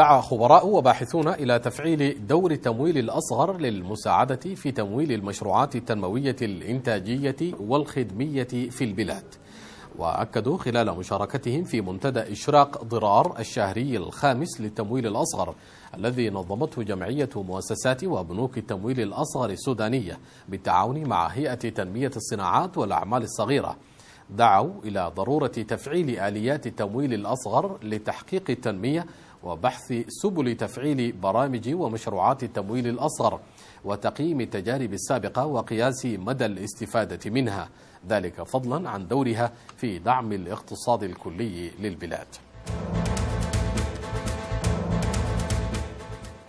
دعا خبراء وباحثون إلى تفعيل دور التمويل الأصغر للمساعدة في تمويل المشروعات التنموية الإنتاجية والخدمية في البلاد. وأكدوا خلال مشاركتهم في منتدى إشراق ضرار الشهري الخامس للتمويل الأصغر الذي نظمته جمعية مؤسسات وبنوك التمويل الأصغر السودانية بالتعاون مع هيئة تنمية الصناعات والأعمال الصغيرة. دعوا إلى ضرورة تفعيل آليات التمويل الأصغر لتحقيق التنمية وبحث سبل تفعيل برامج ومشروعات التمويل الأصغر وتقييم التجارب السابقة وقياس مدى الاستفادة منها. ذلك فضلا عن دورها في دعم الاقتصاد الكلي للبلاد.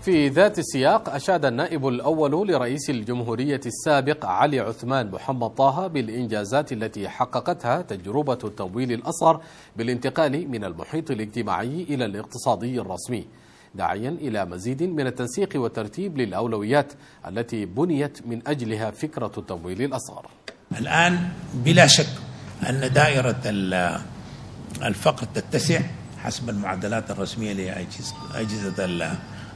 في ذات السياق أشاد النائب الأول لرئيس الجمهورية السابق علي عثمان محمد طه بالإنجازات التي حققتها تجربة التمويل الأصغر بالانتقال من المحيط الاجتماعي إلى الاقتصادي الرسمي داعيا إلى مزيد من التنسيق والترتيب للأولويات التي بنيت من أجلها فكرة التمويل الأصغر. الآن بلا شك أن دائرة الفقر تتسع حسب المعدلات الرسمية لأجهزة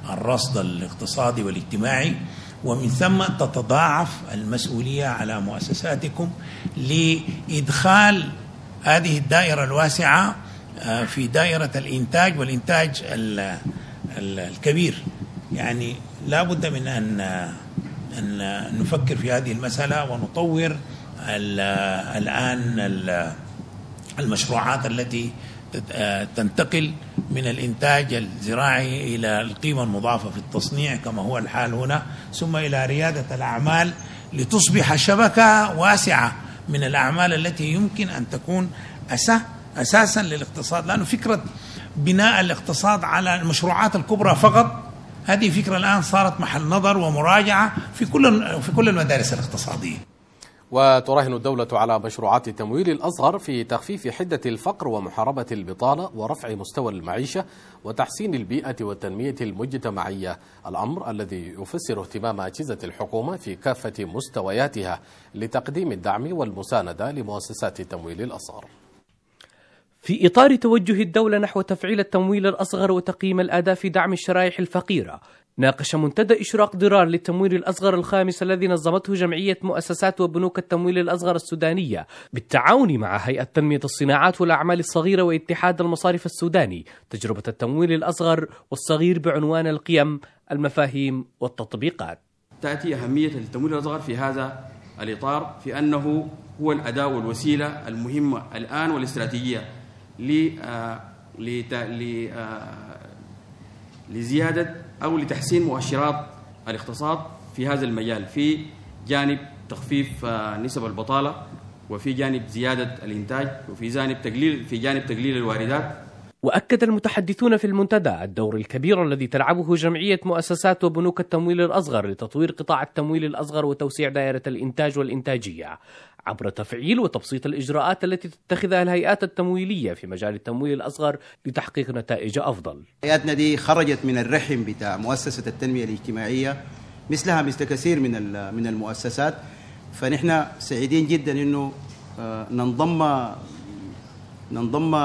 الرصد الاقتصادي والاجتماعي ومن ثم تتضاعف المسؤولية على مؤسساتكم لإدخال هذه الدائرة الواسعة في دائرة الإنتاج والإنتاج الكبير. يعني لا بد من أن أن نفكر في هذه المسألة ونطور الآن المشروعات التي تنتقل من الإنتاج الزراعي إلى القيمة المضافة في التصنيع كما هو الحال هنا ثم إلى ريادة الأعمال لتصبح شبكة واسعة من الأعمال التي يمكن أن تكون أساسا للاقتصاد. لأنه فكرة بناء الاقتصاد على المشروعات الكبرى فقط هذه فكرة الآن صارت محل نظر ومراجعة في كل في كل المدارس الاقتصادية. وتراهن الدولة على مشروعات التمويل الأصغر في تخفيف حدة الفقر ومحاربة البطالة ورفع مستوى المعيشة وتحسين البيئة والتنمية المجتمعية. الأمر الذي يفسر اهتمام أجهزة الحكومة في كافة مستوياتها لتقديم الدعم والمساندة لمؤسسات التمويل الأصغر. في إطار توجه الدولة نحو تفعيل التمويل الأصغر وتقييم الأداء في دعم الشرائح الفقيرة. ناقش منتدى إشراق ضرار للتمويل الأصغر الخامس الذي نظمته جمعية مؤسسات وبنوك التمويل الأصغر السودانية بالتعاون مع هيئة تنمية الصناعات والأعمال الصغيرة واتحاد المصارف السوداني. تجربة التمويل الأصغر والصغير بعنوان القيم المفاهيم والتطبيقات. تأتي أهمية التمويل الأصغر في هذا الإطار في أنه هو الأداة والوسيلة المهمة الآن والاستراتيجية. لزيادة أو لتحسين مؤشرات الاقتصاد في هذا المجال في جانب تخفيف نسب البطالة وفي جانب زيادة الإنتاج وفي جانب تقليل في جانب تقليل الواردات. وأكد المتحدثون في المنتدى الدور الكبير الذي تلعبه جمعية مؤسسات وبنوك التمويل الأصغر لتطوير قطاع التمويل الأصغر وتوسيع دائرة الإنتاج والإنتاجية. عبر تفعيل وتبسيط الإجراءات التي تتخذها الهيئات التمويلية في مجال التمويل الأصغر لتحقيق نتائج أفضل. هيئاتنا دي خرجت من الرحم بتاع مؤسسة التنمية الاجتماعية مثلها مثل كثير من من المؤسسات. فنحن سعيدين جدا إنه ننضم ننضم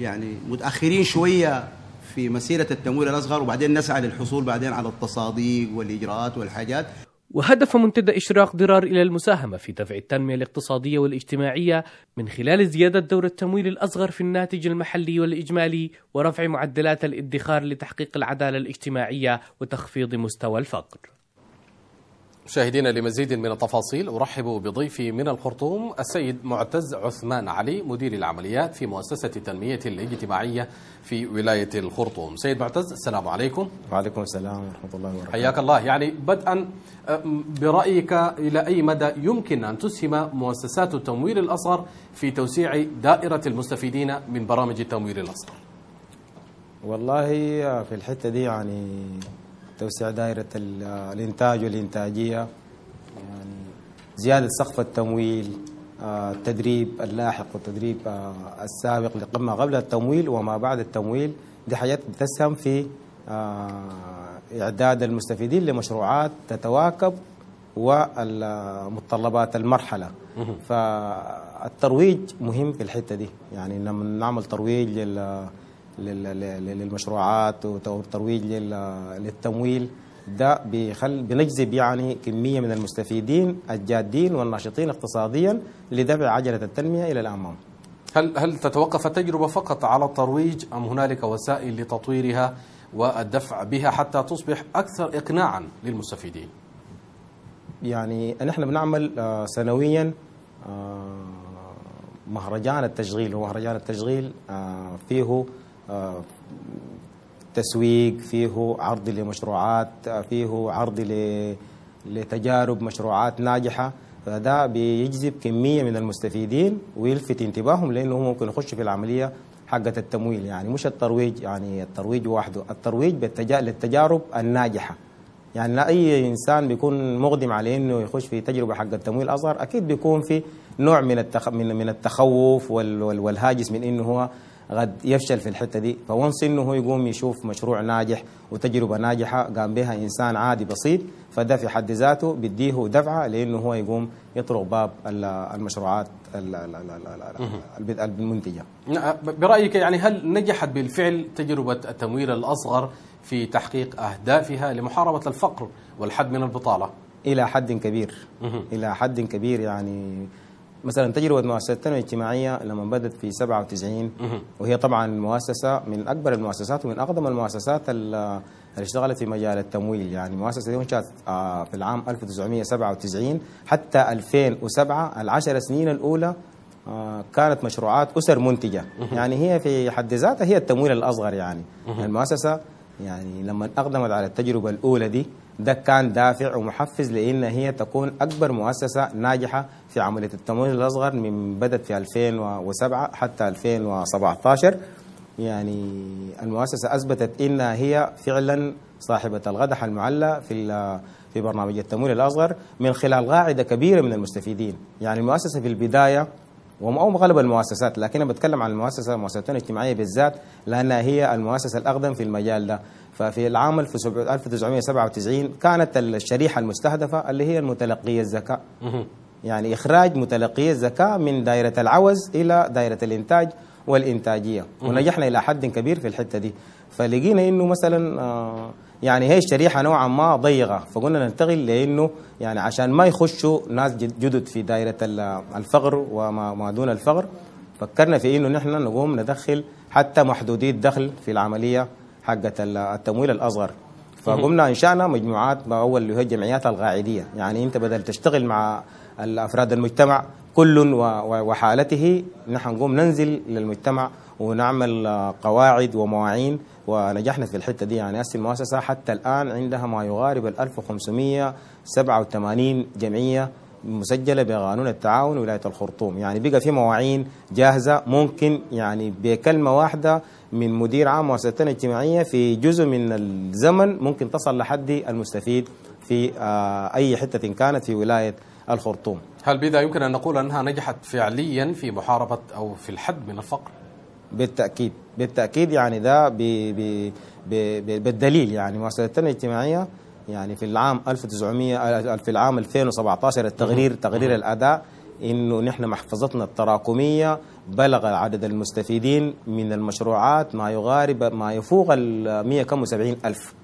يعني متأخرين شوية في مسيرة التمويل الأصغر وبعدين نسعى للحصول بعدين على التصاديق والإجراءات والحاجات. وهدف منتدى إشراق ضرار إلى المساهمة في دفع التنمية الاقتصادية والاجتماعية من خلال زيادة دور التمويل الأصغر في الناتج المحلي والإجمالي ورفع معدلات الادخار لتحقيق العدالة الاجتماعية وتخفيض مستوى الفقر. مشاهدينا لمزيد من التفاصيل أرحب بضيفي من الخرطوم السيد معتز عثمان علي مدير العمليات في مؤسسة التنمية الاجتماعية في ولاية الخرطوم. سيد معتز السلام عليكم. وعليكم السلام ورحمة الله وبركاته. حياك الله. يعني بدءا برأيك إلى أي مدى يمكن أن تسهم مؤسسات التمويل الأصغر في توسيع دائرة المستفيدين من برامج التمويل الأصغر؟ والله في الحتة دي يعني توسيع دائرة الإنتاج والإنتاجية. يعني زيادة سقف التمويل التدريب اللاحق والتدريب السابق لما قبل التمويل وما بعد التمويل. دي حاجات بتسهم في إعداد المستفيدين لمشروعات تتواكب ومتطلبات المرحلة. فالترويج مهم في الحتة دي. يعني لما نعمل ترويج لل- للمشروعات والترويج لل- للتمويل ده بيخل بنجذب يعني كمية من المستفيدين الجادين والناشطين اقتصاديا لدفع عجلة التنمية إلى الأمام. هل هل تتوقف التجربة فقط على الترويج أم هنالك وسائل لتطويرها والدفع بها حتى تصبح أكثر إقناعا للمستفيدين؟ يعني نحن بنعمل آه، سنويا آه، مهرجان التشغيل ومهرجان التشغيل آه، فيه تسويق فيه عرض لمشروعات فيه عرض لتجارب مشروعات ناجحة. فده بيجذب كمية من المستفيدين ويلفت انتباههم لأنه ممكن يخشوا في العملية حقة التمويل. يعني مش الترويج يعني الترويج وحده الترويج للتجارب الناجحة. يعني لا اي إنسان بيكون مقدم على إنه يخش في تجربة حق التمويل الاصغر أكيد بيكون في نوع من التخ... من التخوف وال... وال... والهاجس من إنه هو قد يفشل في الحتة دي فونس إنه هو يقوم يشوف مشروع ناجح وتجربة ناجحة قام بها إنسان عادي بسيط فده في حد ذاته بيديه دفعة لإنه هو يقوم يطرق باب ال- المشروعات ال- ال- ال- ال- ال- المنتجة نعم، برأيك يعني هل نجحت بالفعل تجربة التمويل الأصغر في تحقيق أهدافها لمحاربة الفقر والحد من البطالة؟ إلى حد كبير. إلى حد كبير يعني مثلا تجربة مؤسسه التنميه الاجتماعية لما بدأت في 97 مهم. وهي طبعا مؤسسة من أكبر المؤسسات ومن أقدم المؤسسات ال- اللي اشتغلت في مجال التمويل. يعني المؤسسه دي انشات آه، في العام 1997 حتى 2007 العشر سنين الأولى آه، كانت مشروعات أسر منتجة. يعني هي في حد ذاتها هي التمويل الأصغر يعني. المؤسسة يعني لما أقدمت على التجربة الأولى دي ده كان دافع ومحفز لإن هي تكون أكبر مؤسسة ناجحة في عملية التمويل الأصغر من بدأت في 2007 حتى 2017 يعني المؤسسة أثبتت انها هي فعلا صاحبة الغدح المعلى في في برنامج التمويل الأصغر من خلال قاعدة كبيرة من المستفيدين. يعني المؤسسة في البداية وأو غالب المؤسسات لكن أنا بتكلم عن المؤسسة المؤسسة الاجتماعية بالذات لأنها هي المؤسسة الأقدم في المجال ده. ففي العام 1997 كانت الشريحة المستهدفة اللي هي المتلقي الزكاة. يعني إخراج متلقي الزكاة من دائرة العوز إلى دائرة الإنتاج. والإنتاجية. ونجحنا إلى حد كبير في الحتة دي. فلقينا إنه مثلا آه، يعني هي الشريحة نوعا ما ضيقة فقلنا ننتقل لأنه يعني عشان ما يخشوا ناس جد- جدد في دائرة ال- الفقر وما ما دون الفقر فكرنا في إنه نحن نقوم ندخل حتى محدودي الدخل في العملية حقة ال- التمويل الأصغر. فقمنا انشانا مجموعات اول اللي هي الجمعيات القاعدية. يعني أنت بدل تشتغل مع الأفراد المجتمع كل وحالته. نحن نقوم ننزل للمجتمع ونعمل قواعد ومواعين. ونجحنا في الحتة دي يعني هسه المؤسسة حتى الآن عندها ما يقارب ال 1587 جمعية مسجلة بقانون التعاون ولاية الخرطوم. يعني بقى في مواعين جاهزة ممكن يعني بكلمة واحدة من مدير عام مؤسستنا الاجتماعية في جزء من الزمن ممكن تصل لحد المستفيد في آه، أي حتة كانت في ولاية الخرطوم. هل بذا يمكن أن نقول أنها نجحت فعليا في محاربة أو في الحد من الفقر؟ بالتأكيد. بالتأكيد يعني ده ب ب ب ب بالدليل يعني. مؤسستنا الاجتماعية يعني في العام 1900 في العام 2017 التقرير تقرير الأداء إنه نحن محفظتنا التراكمية بلغ عدد المستفيدين من المشروعات ما يقارب ما يفوق ال 175 ألف.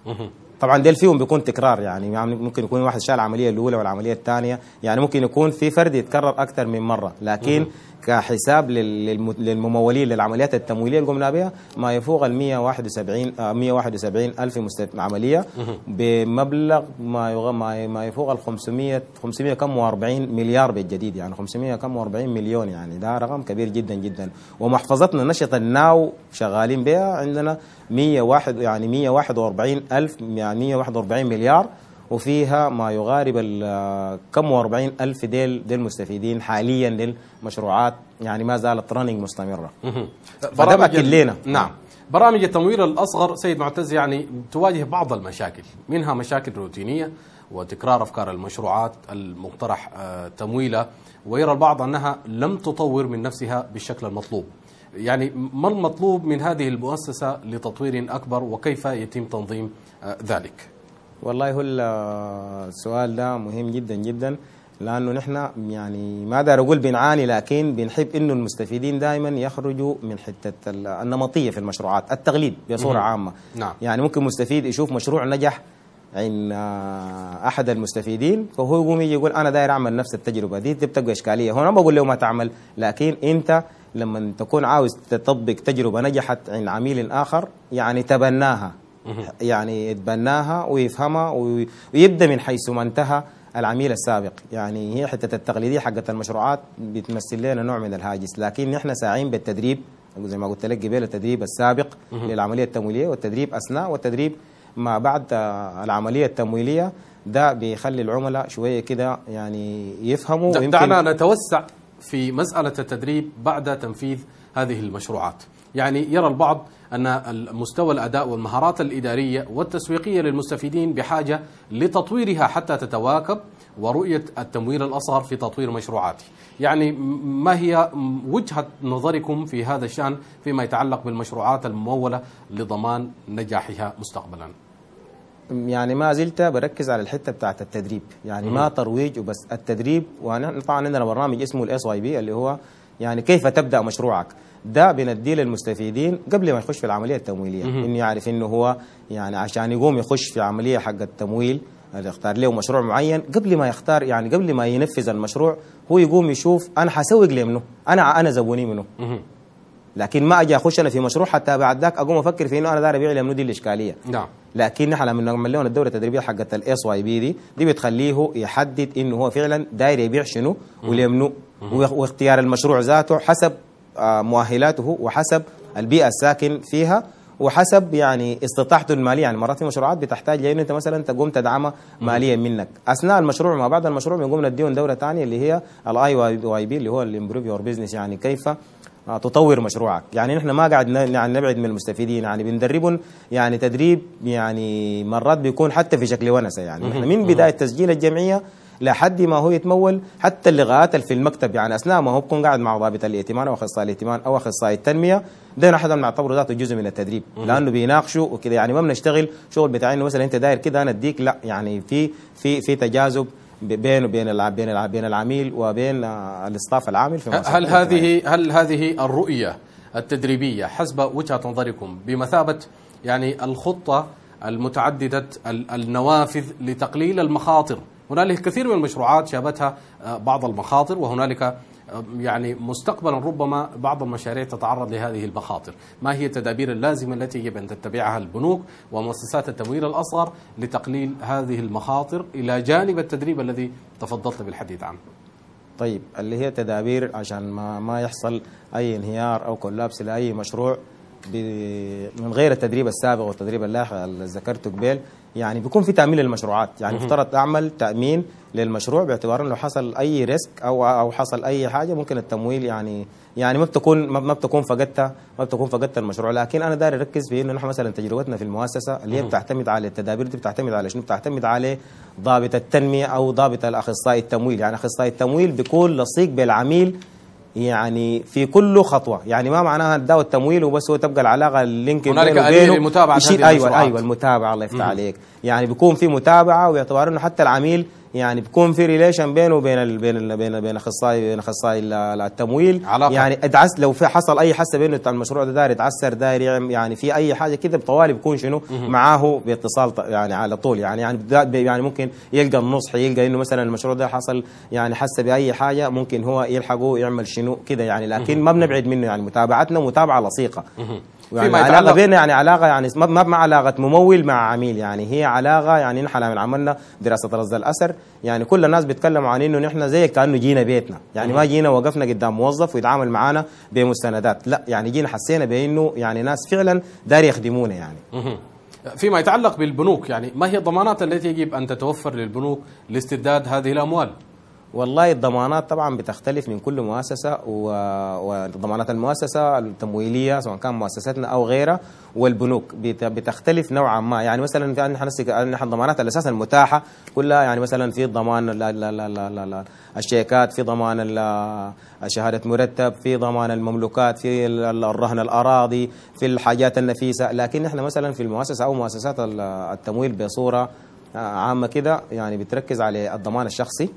طبعا ديل فيهم بيكون تكرار يعني, يعني ممكن يكون واحد شال العملية الأولى والعملية الثانية يعني ممكن يكون في فرد يتكرر أكثر من مرة لكن كحساب لل- للم- للممولين للعمليات التمويلية اللي قمنا بها ما يفوق ال 171 آه، 171 ألف مست- عمليه بمبلغ ما ما ما يفوق ال 500 500 كم و40 مليار بالجديد يعني 500 كم و40 مليون يعني ده رقم كبير جدا جدا. ومحفظتنا نشط الناو شغالين بها عندنا 101 يعني 141 ألف يعني 141 مليار وفيها ما يقارب ال- كم و40 ألف ديل ديل مستفيدين حاليا للمشروعات يعني ما زالت رننج مستمرة. فده مأكد لنا. نعم. برامج التمويل الأصغر سيد معتز يعني تواجه بعض المشاكل منها مشاكل روتينية وتكرار أفكار المشروعات المقترح آه، تمويلها ويرى البعض أنها لم تطور من نفسها بالشكل المطلوب. يعني ما المطلوب من هذه المؤسسة لتطوير أكبر وكيف يتم تنظيم ذلك. والله هو ال- السؤال ده مهم جدا جدا لأنه نحن يعني ما دار أقول بنعاني لكن بنحب إنه المستفيدين دائما يخرجوا من حتة ال- النمطية في المشروعات التقليد بصورة عامة. نعم. يعني ممكن مستفيد يشوف مشروع نجح عند آه، أحد المستفيدين فهو يقوم يجي يقول أنا داير أعمل نفس التجربة دي بتبقى إشكالية. هنا ما بقول له ما تعمل لكن أنت لما تكون عاوز تطبق تجربة نجحت عند عميل آخر يعني تبناها. يعني يتبناها ويفهمها وي- ويبدأ من حيث ما انتهى العميل السابق. يعني هي حتة التقليدية حقت المشروعات بتمثل لنا نوع من الهاجس. لكن نحن ساعين بالتدريب زي ما قلت لك قبل التدريب السابق للعملية التمويلية والتدريب أثناء. والتدريب ما بعد آه، العملية التمويلية ده بيخلي العملاء شوية كده يعني يفهموا دعنا نتوسع في مسألة التدريب بعد تنفيذ هذه المشروعات. يعني يرى البعض أن مستوى الأداء والمهارات الإدارية والتسويقية للمستفيدين بحاجة لتطويرها حتى تتواكب ورؤية التمويل الأصغر في تطوير مشروعاته. يعني ما هي وجهة نظركم في هذا الشأن فيما يتعلق بالمشروعات الممولة لضمان نجاحها مستقبلا؟ يعني ما زلت بركز على الحتة بتاعت التدريب. يعني ما ترويج وبس. التدريب وأنا طبعا عندنا برنامج اسمه ال SYB اللي هو يعني كيف تبدأ مشروعك؟ ده بنديه للمستفيدين قبل ما يخش في العملية التمويلية. انه يعرف إنه هو يعني عشان يقوم يخش في عملية حق التمويل اللي يختار له مشروع معين قبل ما يختار يعني قبل ما ينفذ المشروع هو يقوم يشوف أنا حسوق لمنه أنا أنا زبوني منه. لكن ما أجي أخش أنا في مشروع حتى بعد ذاك أقوم أفكر في إنه أنا داير ابيع لمنه دي الإشكالية. نعم. لكن نحن لما نعمل لهم الدوره التدريبية حقت ال SYB دي دي بتخليه يحدد إنه هو فعلا داير يبيع شنو ولمنه واخ- واختيار المشروع ذاته حسب آه، مؤهلاته وحسب البيئة الساكن فيها وحسب يعني استطاعته المالية. يعني مرات في مشروعات بتحتاج لأن أنت مثلا تقوم تدعمها ماليا منك. أثناء المشروع ما بعد المشروع بنقوم نديهم دوره ثانية اللي هي ال IYB اللي هو ال improve your business يعني كيف تطور مشروعك. يعني نحن ما قاعد يعني نبعد من المستفيدين. يعني بندربهم يعني تدريب يعني مرات بيكون حتى في شكل ونسة. يعني نحن من بداية تسجيل الجمعية لحد ما هو يتمول حتى اللقاءات اللي في المكتب. يعني أثناء ما هو بيكون قاعد مع ضابط الائتمان أو أخصائي الائتمان أو أخصائي التنمية ده نحن بنعتبره ذاته جزء من التدريب. لأنه بيناقشوا وكده يعني ما بنشتغل شغل بتاع إنه مثلا أنت داير كده أنا أديك. لا يعني في في في تجاذب. ب- بينه وبين بين بين العميل وبين آه، الاستاف العامل في هل. هذه هل هذه الرؤية التدريبية حسب وجهة نظركم بمثابة يعني الخطة المتعددة ال- النوافذ لتقليل المخاطر هنالك كثير من المشروعات شابتها آه، بعض المخاطر وهنالك يعني مستقبلا ربما بعض المشاريع تتعرض لهذه المخاطر ما هي التدابير اللازمة التي يجب أن تتبعها البنوك ومؤسسات التمويل الأصغر لتقليل هذه المخاطر إلى جانب التدريب الذي تفضلت بالحديث عنه؟ طيب اللي هي تدابير عشان ما ما يحصل أي انهيار أو كولابس لأي مشروع من غير التدريب السابق والتدريب اللاحق اللي ذكرته قبل يعني بيكون في تأمين للمشروعات. يعني مفترض أعمل تأمين للمشروع باعتبار إنه حصل أي ريسك أو أو حصل أي حاجة ممكن التمويل يعني يعني ما بتكون ما بتكون فقدت ما بتكون فقدت المشروع. لكن أنا داير أركز في إنه نحن مثلا تجربتنا في المؤسسة اللي هي بتعتمد على التدابير دي بتعتمد على شنو؟ بتعتمد على ضابط التنمية أو ضابط الأخصائي التمويل. يعني أخصائي التمويل بيكون لصيق بالعميل يعني في كل خطوة. يعني ما معناها اداه التمويل وبس هو تبقى العلاقة ال link هنالك هذه أيوه المشروعات. أيوه المتابعة الله يفتح عليك. يعني بيكون في متابعة وباعتبار إنه حتى العميل يعني بيكون في relation بينه وبين ال بين ال بين بين أخصائي بين أخصائي ال- ال- التمويل. علاقة. يعني ادعس لو في حصل أي حسه بينه المشروع ده داير يتعسر داير يعني في أي حاجة كده بطوالي بيكون شنو؟ معاه باتصال يعني على طول. يعني يعني يعني ممكن يلقى النصح يلقى إنه مثلا المشروع ده حصل يعني حس بأي حاجة ممكن هو يلحقه يعمل شنو كده يعني. لكن ما بنبعد منه يعني. متابعتنا متابعة لصيقة. يعني علاقة يتعلق- بين يعني علاقة يعني ما ما علاقة ممول مع عميل يعني. هي علاقة يعني نحن لما عملنا دراسة رصد الأثر. يعني كل الناس بيتكلموا عن إنه نحن زي كأنه جينا بيتنا. يعني ما جينا وقفنا قدام موظف ويتعامل معنا بمستندات. لا يعني جينا حسينا بإنه يعني ناس فعلا دار يخدمونا يعني. فيما يتعلق بالبنوك يعني ما هي الضمانات التي يجب أن تتوفر للبنوك لاسترداد هذه الأموال؟ والله الضمانات طبعا بتختلف من كل مؤسسة و- وضمانات المؤسسة التمويلية سواء كان مؤسستنا أو غيرها والبنوك. بت- بتختلف نوعا ما. يعني مثلا في نحن الضمانات الاساسا المتاحة كلها. يعني مثلا في ضمان ال- ال- ال- ال- ال- ال- الشيكات في ضمان شهادة مرتب في ضمان المملوكات في ال- ال- الرهن الأراضي في الحاجات النفيسة. لكن نحن مثلا في المؤسسة أو مؤسسات ال- التمويل بصورة عامة كده يعني بتركز على الضمان الشخصي.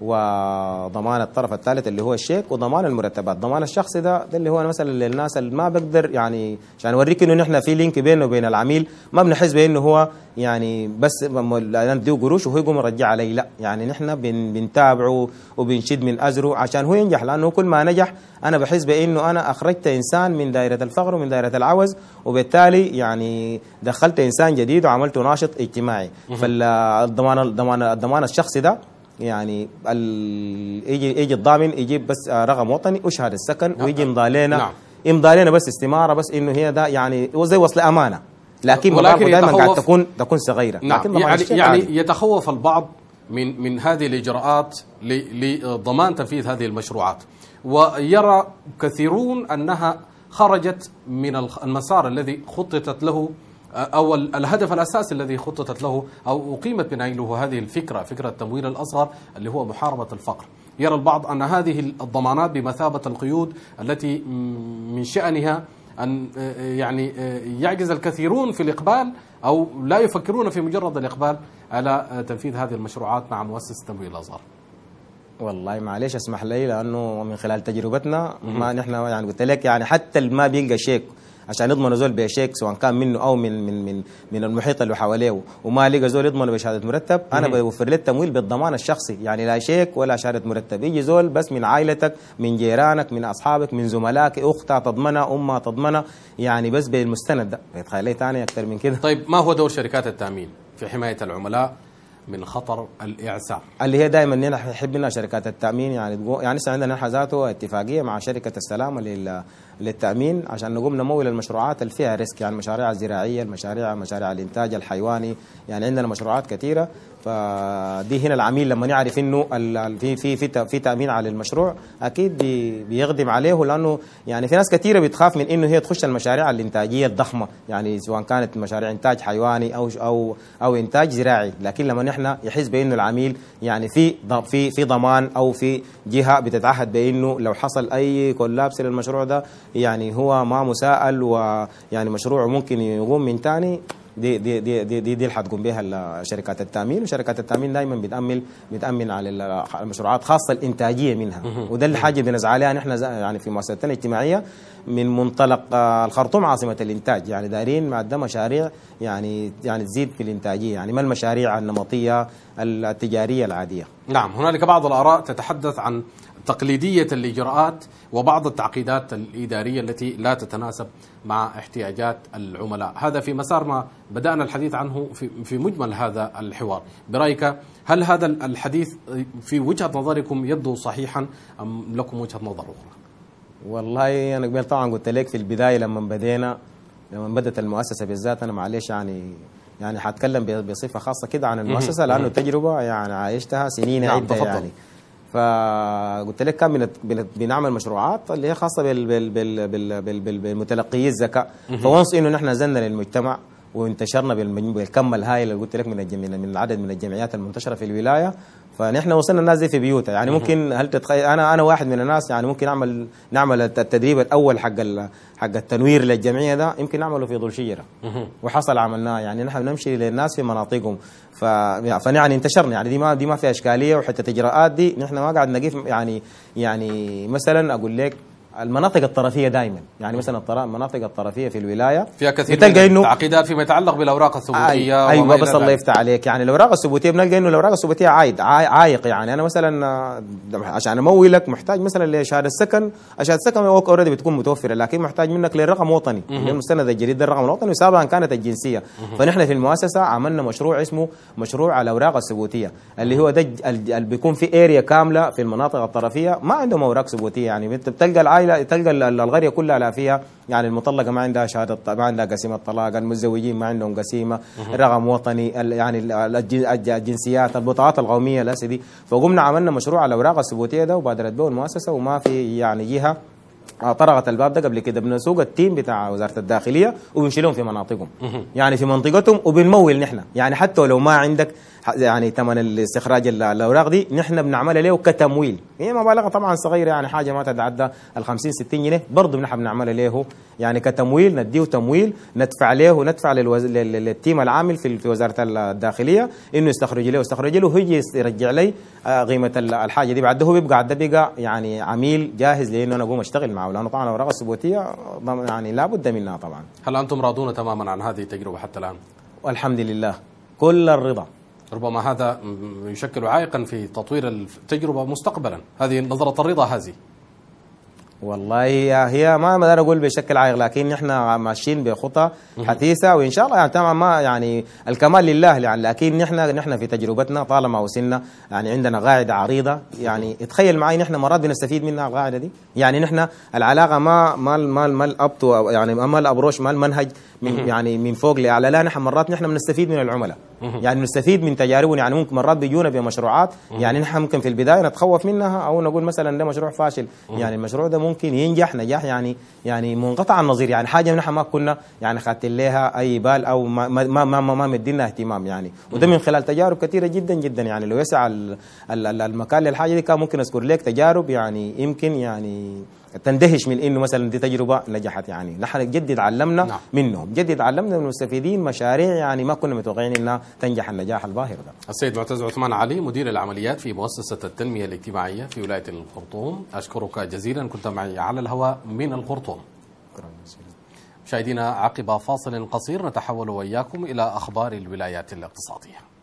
وضمان الطرف الثالث اللي هو الشيك وضمان المرتبات. ضمان الشخصي ده ده اللي هو مثلا للناس اللي ما بقدر يعني عشان أوريك إنه نحن في لينك بينه وبين العميل ما بنحس بإنه هو يعني بس أنا بديه قروش وهو يقوم يرجع علي. لا يعني نحن بن بنتابعه وبنشد من أزره عشان هو ينجح لأنه كل ما نجح أنا بحس بإنه أنا أخرجت إنسان من دائره الفقر ومن دائره العوز وبالتالي يعني دخلت إنسان جديد وعملته ناشط اجتماعي. فالضمان الضمان الضمان الشخصي ده يعني ال... يجي يجي الضامن يجيب بس آه، رقم وطني وشهاده السكن ويجي يمضى لنا نعم. يمضى لنا بس استمارة بس إنه هي ده يعني زي وصل أمانة. لكن ولكن دائما قاعد تكون تكون صغيرة. نعم. لكن يعني يعني عادي. يتخوف البعض من من هذه الإجراءات ل- لضمان تنفيذ هذه المشروعات. ويرى كثيرون أنها خرجت من المسار الذي خططت له ال- الهدف الأساسي الذي خططت له أو أقيمت من اجله هذه الفكرة فكرة التمويل الأصغر اللي هو محاربة الفقر. يرى البعض أن هذه الضمانات بمثابة القيود التي من شأنها أن آه، يعني آه، يعجز الكثيرون في الإقبال أو لا يفكرون في مجرد الإقبال على آه، تنفيذ هذه المشروعات مع مؤسسة تمويل الأزهر والله معلش أسمح لي لأنه من خلال تجربتنا ما نحن يعني قلت لك يعني حتى ما بيلقى شيك عشان يضمن زول بشيك سواء كان منه أو من من من من المحيط اللي حواليه. وما لقى زول يضمن بشهادة مرتب أنا بوفر له التمويل بالضمان الشخصي. يعني لا شيك ولا شهادة مرتب. يجي زول بس من عائلتك من جيرانك من أصحابك من زملائك اختها تضمنها أمها تضمنها يعني بس بالمستند ده. يتخيل لي ثاني أكثر من كده؟ طيب ما هو دور شركات التأمين في حماية العملاء من خطر الإعسار اللي هي دائما نحن نحب لنا شركات التأمين يعني يعني عندنا نحن ذاته اتفاقية مع شركة السلامة لل للتأمين عشان نقوم نمول المشروعات اللي فيها ريسك يعني المشاريع الزراعية المشاريع مشاريع الإنتاج الحيواني يعني عندنا مشروعات كثيرة. فدي هنا العميل لما يعرف إنه في في في في تأمين على المشروع أكيد بي- بيخدم عليه. لأنه يعني في ناس كثيرة بتخاف من إنه هي تخش المشاريع الإنتاجية الضخمة يعني سواء كانت مشاريع إنتاج حيواني أو أو أو إنتاج زراعي. لكن لما نحن يحس بإنه العميل يعني في في في ضمان أو في جهة بتتعهد بإنه لو حصل أي كولابس للمشروع ده يعني هو ما مساءل ويعني مشروعه ممكن يقوم من تاني دي دي دي دي, دي, دي اللي حتقوم بها شركات التأمين. وشركات التأمين دائما بتأمن بتأمن على ال- المشروعات خاصة الإنتاجية منها. وده اللي حاجة بنزعل عليها نحن زي- يعني في مؤسستنا الاجتماعية من منطلق آه، الخرطوم عاصمة الإنتاج. يعني دايرين مع مشاريع يعني يعني تزيد في الإنتاجية. يعني ما المشاريع النمطية التجارية العادية. نعم هنالك بعض الآراء تتحدث عن تقليدية الإجراءات وبعض التعقيدات الإدارية التي لا تتناسب مع احتياجات العملاء. هذا في مسار ما بدأنا الحديث عنه في, في مجمل هذا الحوار. برأيك هل هذا الحديث في وجهة نظركم يبدو صحيحا أم لكم وجهة نظر أخرى؟ والله أنا قبل طبعا قلت لك في البداية لما بدينا لما بدأت المؤسسة بالذات أنا معلش يعني يعني حاتكلم ب- بصفة خاصة كده عن المؤسسة لأنه تجربة يعني عايشتها سنين نعم، عدة تفضل. يعني. فقلت لك كان بنعمل مشروعات اللي هي خاصة بال بال بال بال بال بال بالمتلقي الذكاء فونس إنه نحن نزلنا للمجتمع وانتشرنا بالكم الهائل اللي قلت لك من من العدد من الجمعيات المنتشرة في الولاية فنحن وصلنا الناس دي في بيوتها. يعني ممكن هل تتخيل أنا أنا واحد من الناس يعني ممكن اعمل نعمل الت- التدريب الأول حق ال- حق التنوير للجمعية ده يمكن نعمله في ظل شجره وحصل عملناه يعني نحن نمشي للناس في مناطقهم. ف فيعني انتشرنا. يعني دي ما دي ما فيها إشكالية وحتى الاجراءات دي. نحن ما قاعد نقيف يعني يعني مثلا أقول لك المناطق الطرفية دائما يعني مثلا المناطق الطرفية في الولاية فيها كثير بتلقى من انه التعقيدات فيما يتعلق أي- وما أيوه بس الله. يفتح عليك. يعني الأوراق الثبوتية بنلقى إنه الأوراق الثبوتية عايد عاي- عايق. يعني أنا مثلا آه، عشان امولك محتاج مثلا لشهاده سكن شهاده السكن already بتكون متوفرة لكن محتاج منك لرقم وطني. اللي هو مستند الجديد ده الرقم الوطني وسابقا كانت الجنسية. فنحن في المؤسسة عملنا مشروع اسمه مشروع الأوراق الثبوتية اللي هو ده اللي بيكون في area كاملة في المناطق الطرفية. ما عندهم أوراق ثبوتية. يعني بتلقى العائله تلقى ال- القريه كلها لا فيها. يعني المطلقة ما عندها شهادة ما عندها قسيمة طلاق المتزوجين ما عندهم قسيمة رقم وطني يعني ال- الج- الج- الجنسيات البطاقات القومية الاسي دي فقمنا عملنا مشروع على الاوراق الثبوتيه ده وبادرت به المؤسسة وما في يعني جهة آه، طرقت الباب ده قبل كده. بنسوق التيم بتاع وزارة الداخلية وبنشيلهم في مناطقهم. يعني في منطقتهم وبنمول نحن. يعني حتى لو ما عندك يعني ثمن الاستخراج ال- الأوراق دي نحن بنعملها له كتمويل هي مبالغه طبعا صغيرة يعني حاجة ما تتعدى ال 50 60 جنيه برضه نحن بنعملها له يعني كتمويل نديه تمويل ندفع له ندفع للوز... لل- للتيم العامل في وزارة الداخلية إنه يستخرج له يستخرج له ويجي يرجع لي آه، قيمة ال- الحاجة دي. بعده هو بيبقى ده بقى يعني عميل جاهز لأنه أنا أقوم أشتغل معه. لأنه طبعا الأوراق الثبوتية يعني لابد منها طبعا. هل أنتم راضون تماما عن هذه التجربة حتى الآن؟ والحمد لله. كل الرضا. ربما هذا يشكل عائقا في تطوير التجربة مستقبلا. هذه نظرة الرضا هذه. والله هي ما أقدر أقول بشكل عائق لكن إحنا ماشيين بخطى حثيثة وإن شاء الله يعني طبعا ما يعني الكمال لله يعني لكن نحن نحن في تجربتنا طالما وصلنا يعني عندنا قاعدة عريضة. يعني تخيل معي نحن مرات بنستفيد منها القاعدة دي؟ يعني نحن العلاقة ما ما ما ما الابط يعني ما الأبروش ما المنهج من يعني من فوق لأعلى. لا نحن مرات نحن بنستفيد من العملاء. يعني نستفيد من تجاربهم. يعني ممكن مرات بيجونا بمشروعات يعني نحن ممكن في البداية نتخوف منها أو نقول مثلا ده مشروع فاشل. يعني المشروع ده ممكن ينجح نجاح يعني يعني منقطع النظير. يعني حاجة نحن ما كنا يعني خاتين لها أي بال أو ما ما ما, ما, ما, مدينا اهتمام يعني. وده من خلال تجارب كثيرة جدا جدا. يعني لو يسع ال- ال- ال- المكان للحاجة دي كان ممكن أذكر لك تجارب يعني يمكن يعني تندهش من إنه مثلا دي تجربة نجحت يعني. نحن جدد علمنا نعم. منهم. جدد علمنا من المستفيدين مشاريع يعني ما كنا متوقعين إنها تنجح النجاح الباهر ده. السيد معتز عثمان علي مدير العمليات في مؤسسة التنمية الاجتماعية في ولاية الخرطوم. أشكرك جزيلا. كنت معي على الهواء من الخرطوم. مشاهدينا عقب فاصل قصير نتحول وإياكم إلى أخبار الولايات الاقتصادية.